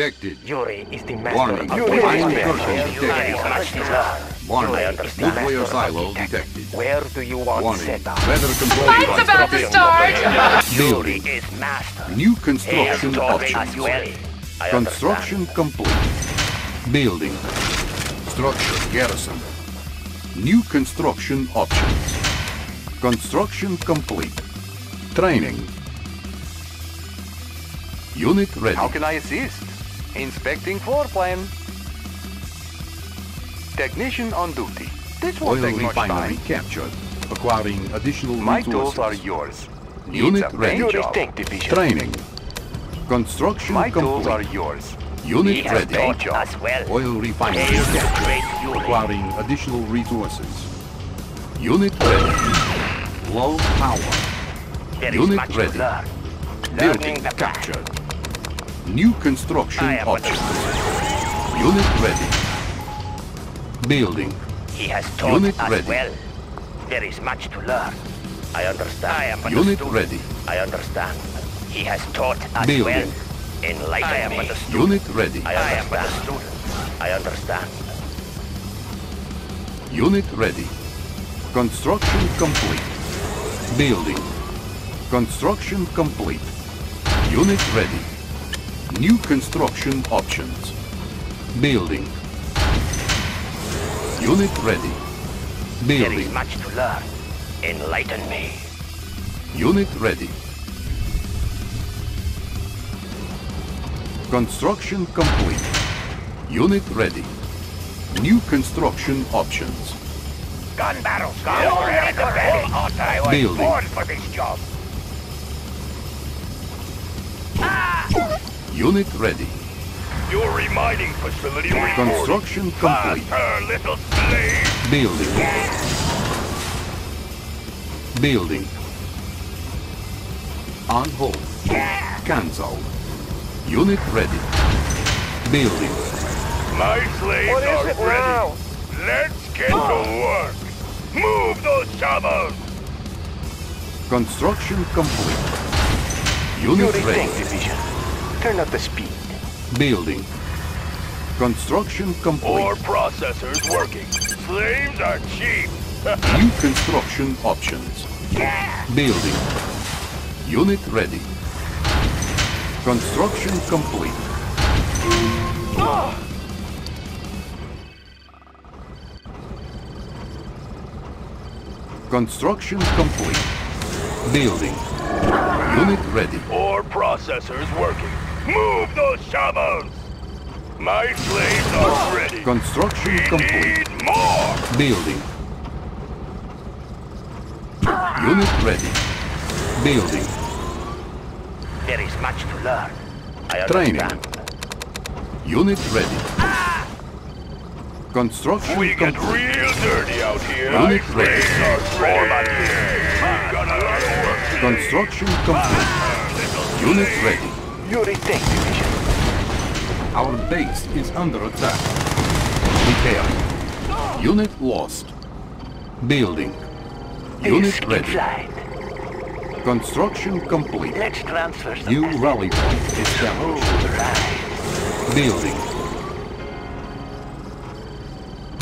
detected. Yuri is the master Warning. of Yuri the is warfare. detected. There is much. Warning. Nuclear silo detected. Where do you want Warning. set up? Weather control Fight's about to detected. start! Yuri is master. New construction options. Construction complete. Building. Structure garrison. New construction options. Construction complete. Training. Unit ready. How can I assist? Inspecting floor plan. Technician on duty. This won't Oil take much refinery time. captured. Acquiring additional My resources. tools are yours. Unit Needs ready. paint Yuri job. tank division. Training. Construction My tools complete. are yours. Unit He ready. taught well. Oil refinery Hail the captured. great Acquiring additional resources. Unit ready. Low power. There is Unit much ready. to learn. Building Learning the path. captured. New construction I options. Unit ready. Building. He has taught Unit us ready. well. There is much to learn. I understand. I am but a Unit student. ready. I understand. He has taught us Building. well. Enlighten I am me. but a. Unit ready. I, I am but a student. I understand. Unit ready. Construction complete. Building. Construction complete. Unit ready. New construction options. Building. Unit ready. Building. is much to learn. Enlighten me. Unit ready. Construction complete. Unit ready. New construction options. Gun barrels. Gun already ready. I was Building. born for this job. Unit ready. Your remining facility Construction complete. Faster, little slave. Building. Building. On hold. Cancel. Unit ready. Building. My slaves What is are it ready. now? Let's get to work. Move those shovels. Construction complete. Unit Yuri ready. division. Turn up the speed. Building. Construction complete. Ore processors working. Slaves are cheap. New construction options. Building. Unit ready. Construction complete. Construction complete. Building. Unit ready. Ore processors working. Move those shovels. My slaves are ah! ready. Construction We complete. need more. Building. Unit ready. Building. There is much to learn. I Training. understand. Unit ready. Construction We get complete. real dirty out here. Unit My ready. ready. We got a lot of work to do. Construction complete. Little Unit ready. Yuri tank division. Our base is under attack. Repairing. Unit lost. Building. Unit Disc ready. flight. Construction complete. Let's transfer some New assets. rally point established. Ride. Building.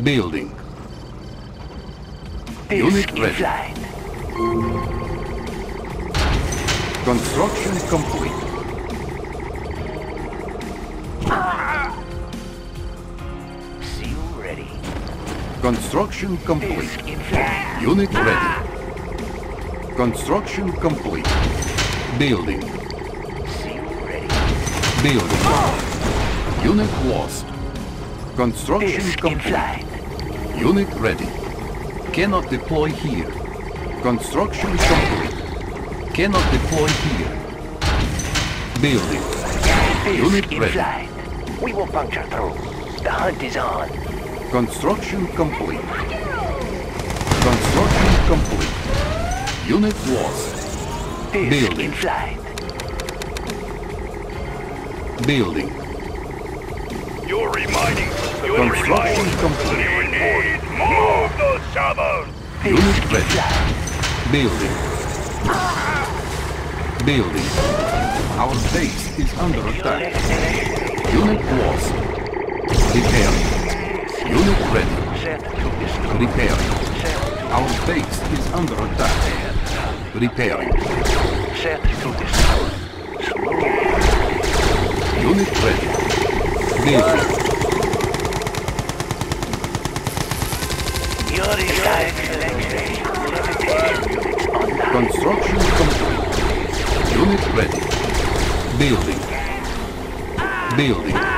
Building. Unit Disc in ready. flight. Construction complete. Construction complete. Disc in flight. Unit ready. Construction complete. Building. See you ready. Building. Unit lost. Construction complete. Unit ready. Cannot deploy here. Construction complete. Cannot deploy here. Building. Unit ready. We will puncture through. The hunt is on. Construction complete. Construction complete. Unit lost. Disc Building. in flight. Building. You're reminding. You're Construction reminding. complete. We need more. Move those shovels. Unit Disc ready. Building. Building. Our base is under attack. Unit lost. Repairing. Unit ready. Set to destroy. Repairing. Set to, Our base is under attack. Repairing. set to destroy. Slow. Unit ready. Building. Your desired selection. Levitation units online. Construction complete. Unit ready. Building. Building.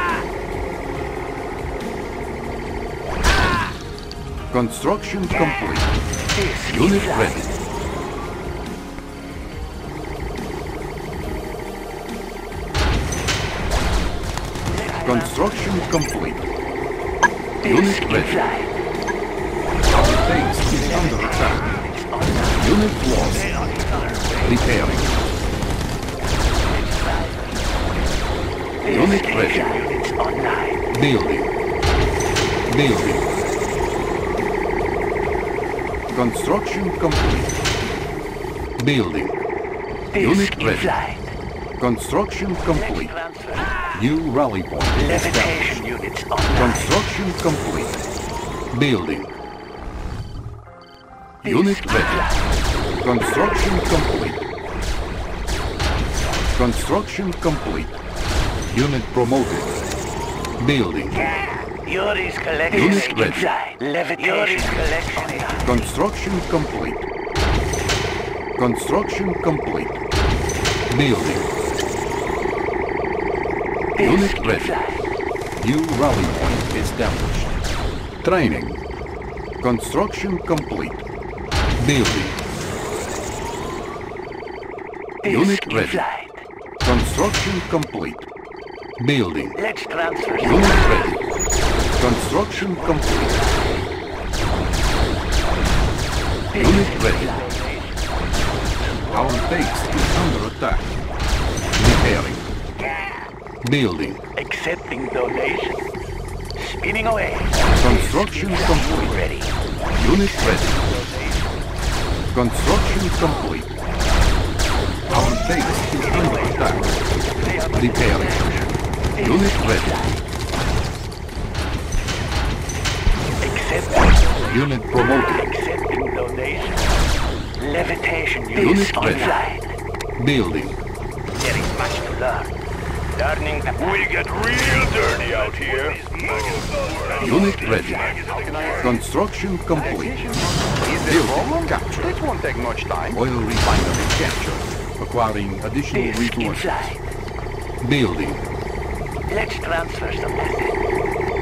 Construction complete. Unit ready. Construction complete. Unit ready. Our base is under attack. Unit lost. Repairing. Unit ready. Building. Building. Construction complete. Building. This Unit ready. inside. Construction complete. New rally point established. Levitation units online. Construction complete. Building. Unit ready. Construction complete. Construction complete. Unit promoted. Building. Yuri's collection Unit is. Levitation Yuri's collection Construction complete. Construction complete. Building. Unit ready. New rally point established. Training. Construction complete. Building. Unit ready. Construction complete. Building. Let's transfer. Unit ready. Construction complete. Unit ready. Our base is under attack. Repairing. Building. Accepting donation. Spinning away. Construction complete. Ready. Unit ready. Construction complete. Our base is under attack. Repairing. Unit ready. Unit promoted. Accepting donation. Levitation Unit units ready. online. Building. There is much to learn. Learning the We get real dirty out here. Unit ready. Construction complete. Is there captured. This won't take much time. Oil refinery captured. Acquiring additional Disk resources. inside. Building. Let's transfer some assets.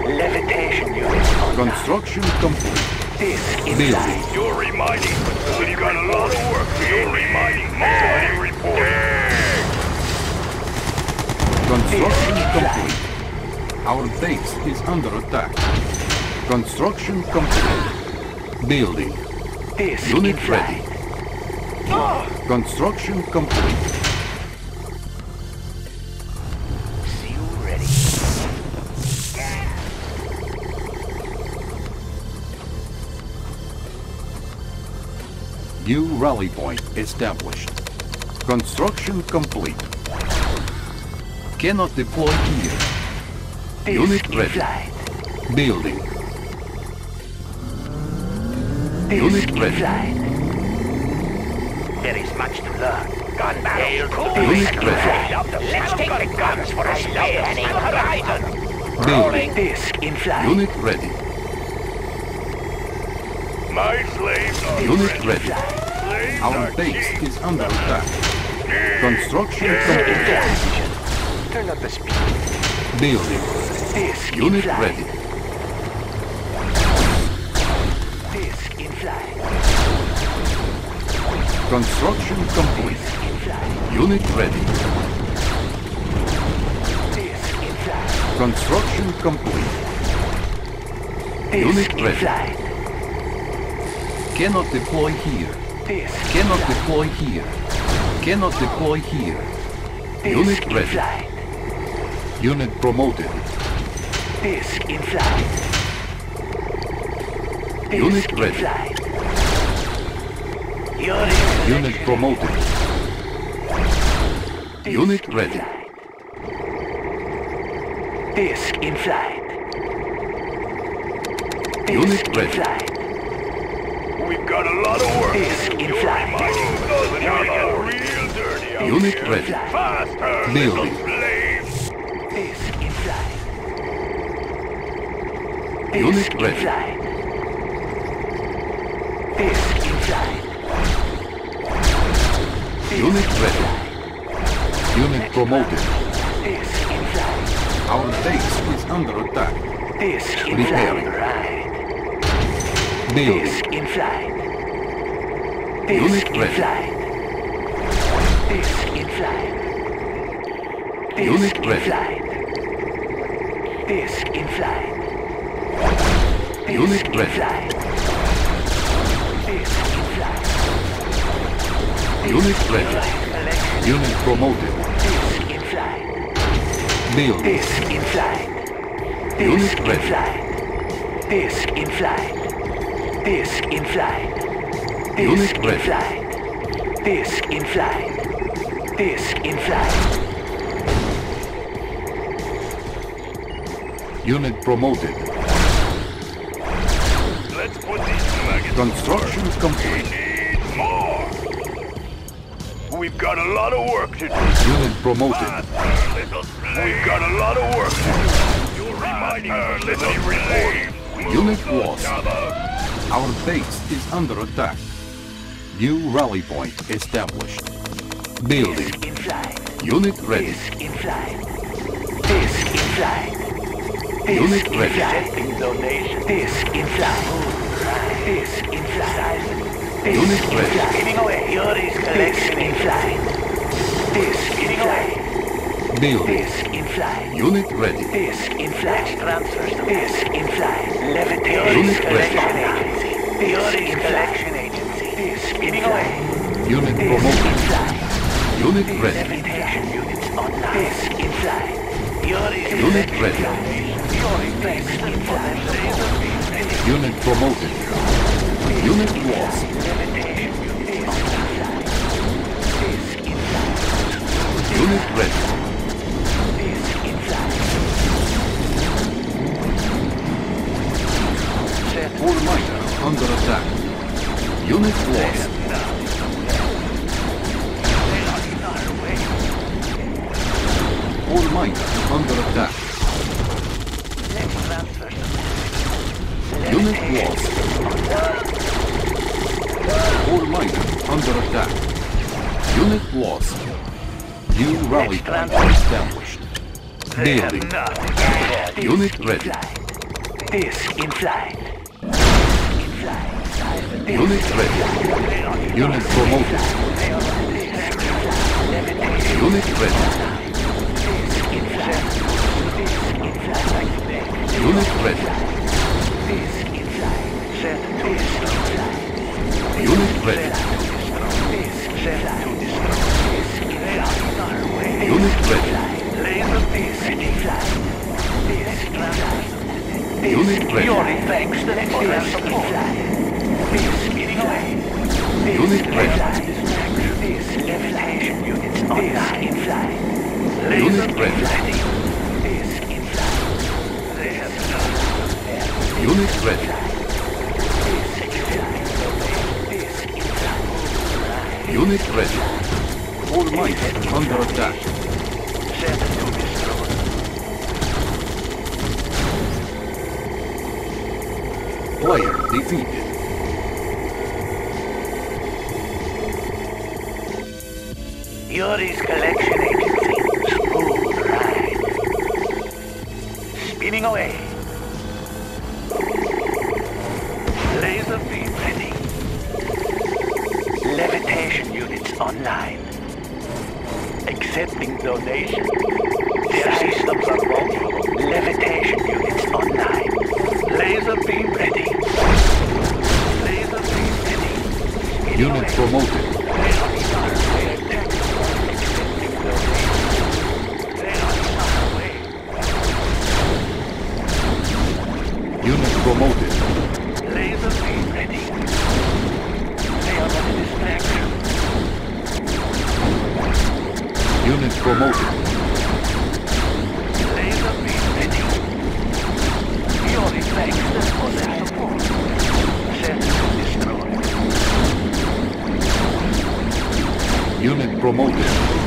Levitation units. Construction complete. Disk Building. inside. You're reminding. We've got a lot of work. You're reminding. Facility report. Construction complete. Our base is under attack. Construction complete. Building. Disk Unit inside. ready. Ah! Construction complete. New rally point established. Construction complete. Cannot deploy here. Disk Unit ready. inside. Building. Disk Unit ready. inside. There is much to learn. Gun barrel. Unit ready. Let's take the guns for a spanning horizon. Building. Disk inside. Unit ready. My slaves are Unit ready. ready. Our are base cheap. is under attack. Construction complete. Turn up the speed. Building. Disk Unit inside. ready. Disk inside. Construction complete. Inside. Unit ready. Disk inside. Construction complete. Disk Unit ready. Cannot deploy here. Disk Cannot deploy here. Cannot deploy here. Unit ready. inside. Unit promoted. Disk inside. Disk Unit ready. Unit Unit promoted. Unit ready. Disc in flight. Unit Disc in ready. We've got a lot of work. Disc in flight. Move those shadows. Real dirty out Unit here. ready. Faster, Building. Disc in flight. Unit in ready. flight. Disc in flight. Unit ready. Unit promoted. Disc in flight. Our base is under attack. Disc in Repairing. Flight. Disc in flight. Unit Disc in flight. Disc in flight. Unit in flight. Disc in flight. Unit in ready. flight. Disc in flight. Unit ready. Unit promoted. Disc in flight. Building. Disc in flight. Unit Disc in flight. Disc in flight. Disc in flight. Unit Disc in flight. Disc in flight. Disc in flight. Unit promoted. Let's put these maggots Construction We complete. need more. We've got a lot of work to do. Unit promoted. Faster, little slaves. We've got a lot of work to do. You're reminding me, little slaves. Unit lost. Shadows. Our base is under attack. New rally point established. Building. Disc in flight. Unit ready. Disc in flight. Disc in flight. Unit in ready. flight. Donation. Disc in flight. Disc in flight. Unit in ready. flight. Getting away. Yuri's collection in flight. Disc in flight. Building. Disc in flight. Unit ready. Disc in flight. Transfers. Disc in flight. Levitation. Unit ready. Agency. Collection agency. Disc in flight. Unit promoted. Unit ready. Levitation units online. Disc in flight. Yuri's Unit ready. Yuri Disc in flight. Unit promoted. Unit lost. Unit ready. Disc in flight. In flight. Unit ready. Unit promoted. Unit ready. In flight. In flight. Unit ready. Disc in flight. Set. Unit ready. Disc set to destroy. Disc in flight. Unit ready. Unit ready. Yuri thanks the for their support. In flight. Unit ready. Disc levitation units online. in flight. Unit ready. Disc in flight. They have done. Unit ready. Disc in flight. Disc in flight. Unit ready. Ore miner under attack. Player defeated. Yuri's collection agency. Smooth ride. Spinning away. Laser beam ready. Levitation units online. Accepting donations. Their systems are promoted. Unit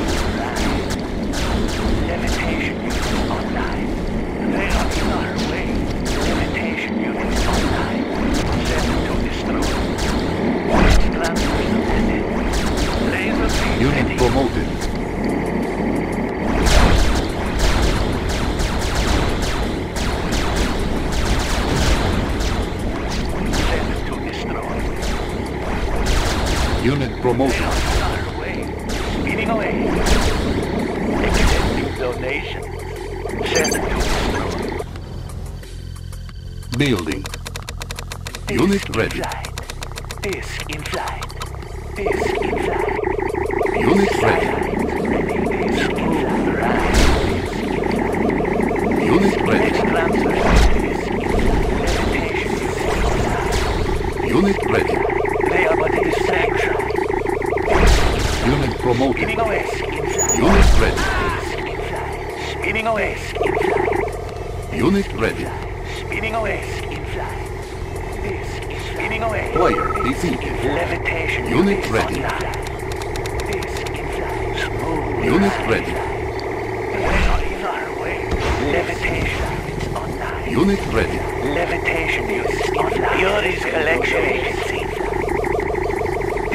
Speeding away. Accepting donation. Set to destroy. Building. Disc Unit in ready. flight. Disc in flight. Disc in flight. Unit ready. Player defeated. Levitation Unit ready. online. Disc in flight. Smooth. Unit ready. They are in our way. Levitation units online. Unit ready. Levitation units online. Yuri's collection agency.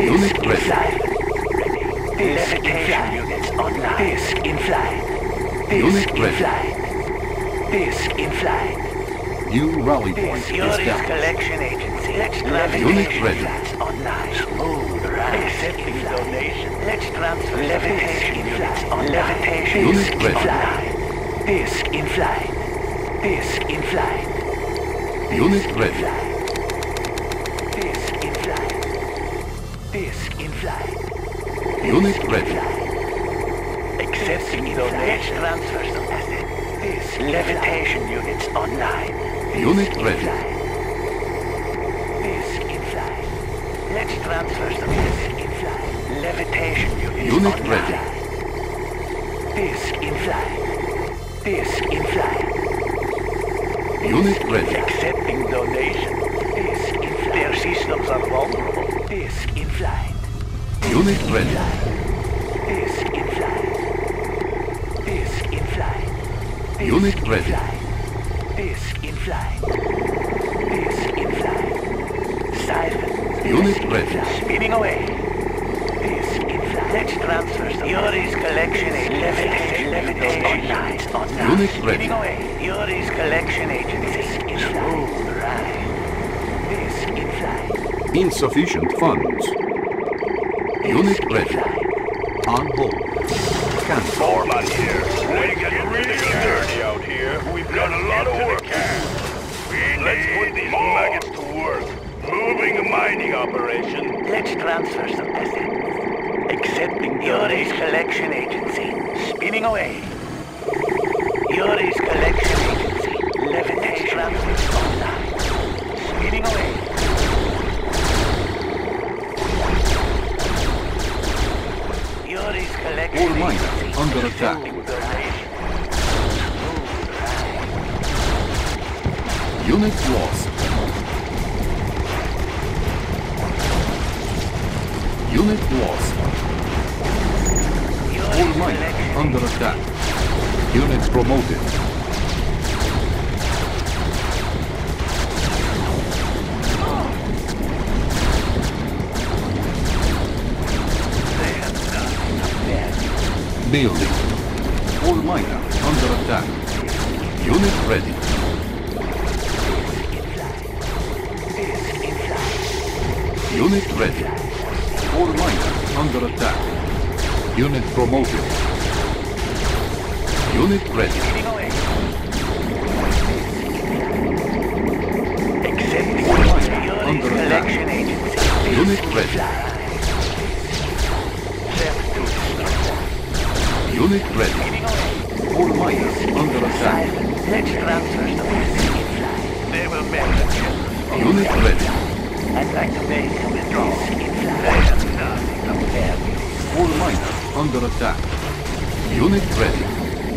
Unit ready. Levitation units online. Disc in flight. Unit Disc in ready. flight. Disc in flight. New rally point This Yuri's established. collection agency. Let's Unit levitation ready. online. Smooth right. Accepting donation. Let's transfer levitation units on levitation. Unit ready. flight. Disc in flight. Disc in flight. Unit ready. Disc in flight. Disc in flight. Unit ready. Accepting donation. Transfer some asset. Disc levitation units online. Unit ready. Disc in flight. Let's transfer disc in flight. Levitation units Unit online. ready. Disc in flight. Disc in flight. Unit disk ready. Accepting donation. Disc in flight. Their systems are vulnerable. Disc in flight. Disk Unit in ready. Flight. Disc in flight. Disc in flight. Disc Unit in ready. flight. Disc in flight. Disc in flight. Siphon. Unit ready. Spinning away. Disc in. Let's transfer some. Yuri's collection agency. Levitation. Levitation. Nice. On Unit ready. Spinning away. Yuri's collection agency. in Smooth ride. Disc in flight. Insufficient funds. Unit ready. On hold. Cancel. Foreman here. We get really dirty out here. We've got a lot of work. Let's put these maggots to work. Moving a mining operation. Let's transfer some assets. Accepting Yuri's collection agency. Spinning away. Attack. Unit promoted. Building. Ore miner under attack. Unit ready. Unit ready. Ore miner under attack. Unit promoted. Unit ready. All under attack. Unit ready. To. Unit ready. Ore miners under attack. Let's transfer message. They will make the. Unit ready. I'd like to make a withdrawal. They have nothing compared with All miners under attack. Unit ready.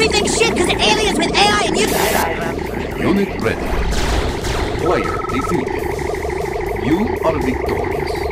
Shit because aliens with AI and you. Unit ready. Player defeated. You are victorious.